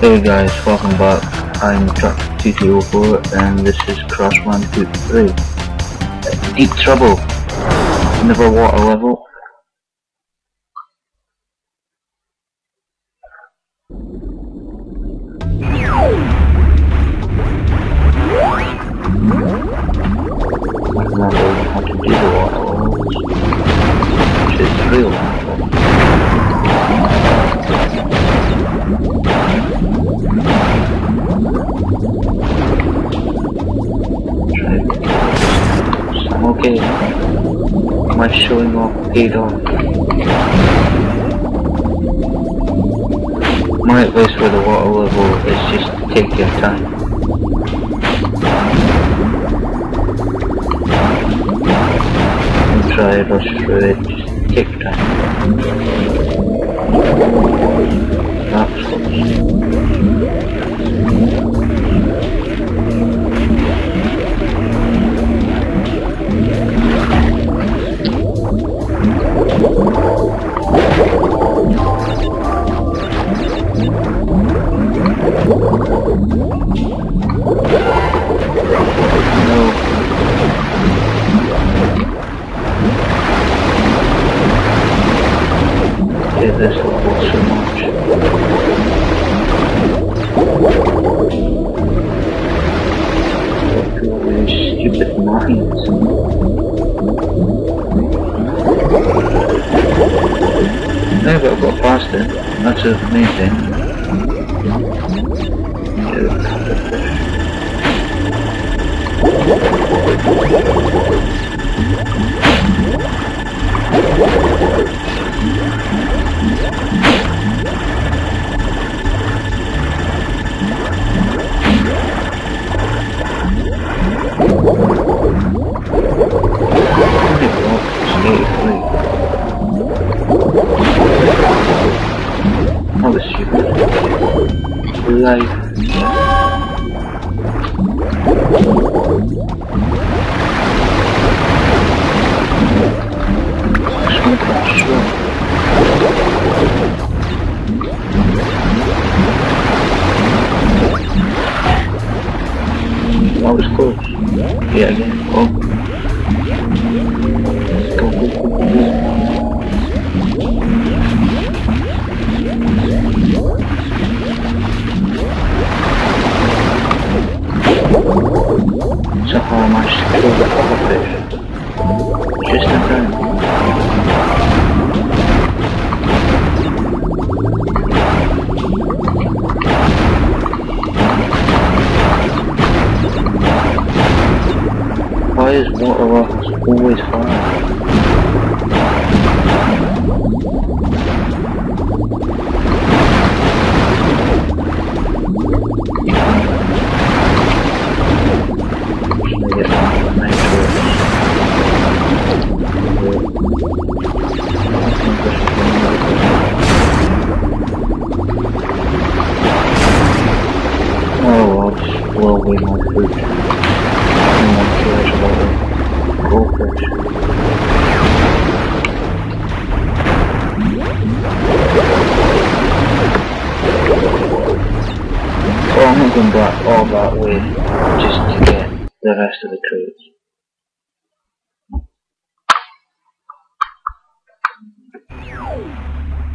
Hey guys, welcome back. I'm Truck204 and this is Crash Bandicoot 3. Deep Trouble. Never water level. Okay. My showing off paid off. My advice for the water level is just take your time. Don't try rush through it, just take time. That's That's the main Yeah, Is water levels always high? I'm not going back all that way just to get the rest of the crates.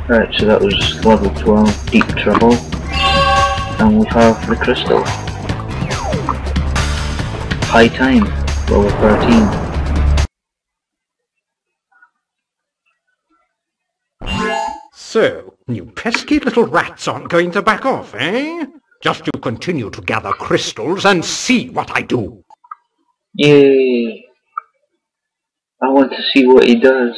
Right, so that was level 12, Deep Trouble. And we have the crystal. High time, level 13. So, you pesky little rats aren't going to back off, eh? Just you continue to gather crystals and see what I do. Yay! I want to see what he does.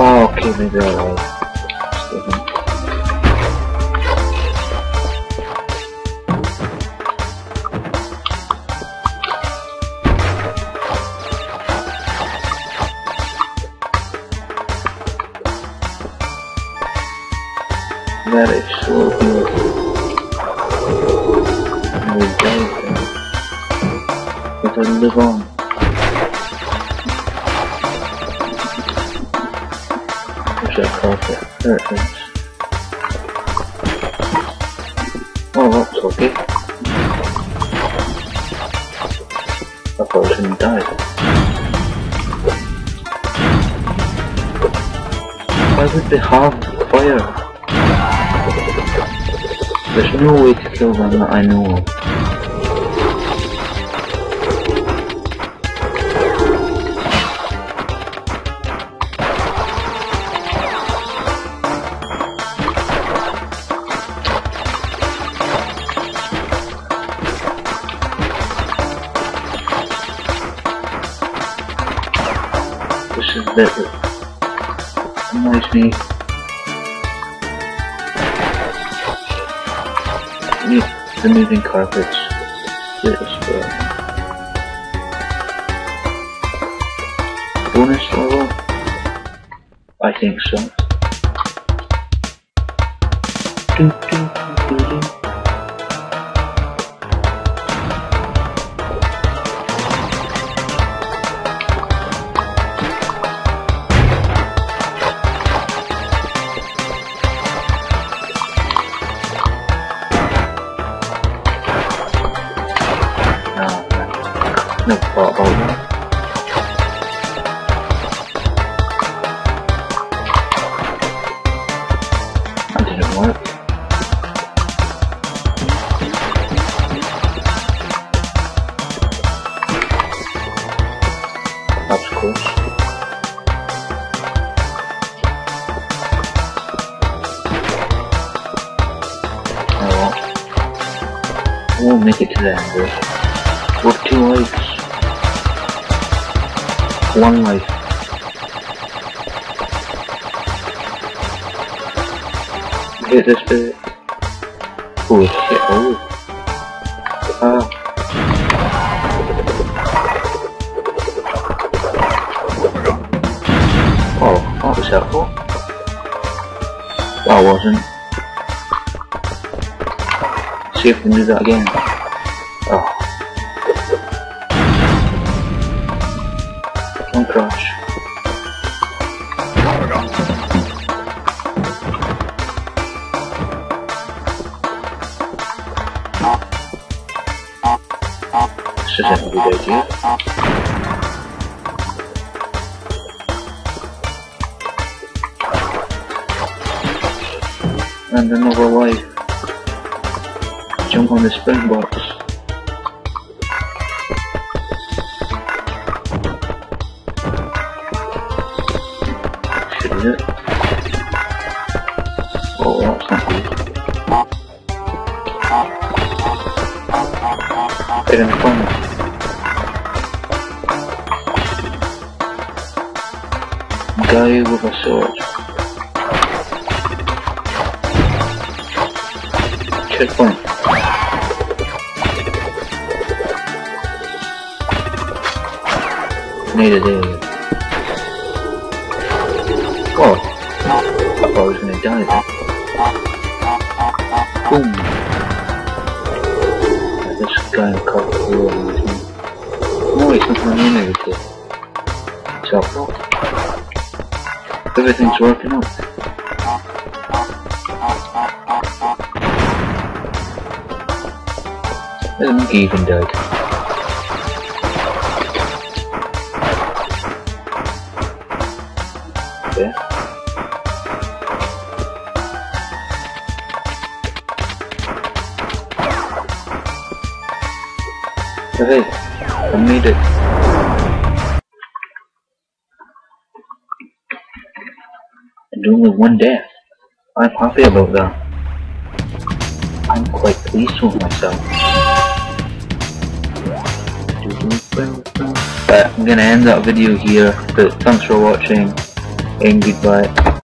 Oh, okay, maybe alright. that it's so good. I die. But I live on. Which I caught it. Oh, that's okay. I thought I. Why would they harm fire? There's no way to kill them that I know of. This is that annoys me. The moving carpets. This uh, bonus level? I think so. Do, do, do, Oh well. Make it to the end of it. With two lives. One life. Hit this bit. Oh shit, oh. Ah. Oh, that was helpful. That wasn't. See if we can do that again. Oh. Don't crash. And another life. Jump on the spin box. It. Oh, that's not good. Guy with a sword. Checkpoint. Need a day. Oh, I thought I was gonna die. Boom. Yeah, this guy in cut through all of his No, it's not running negative. It's helpful. Everything's working out. The monkey even died. Okay. Okay, I made it. And only one death. I'm happy about that. I'm quite pleased with myself. But I'm gonna end that video here, but thanks for watching, and goodbye.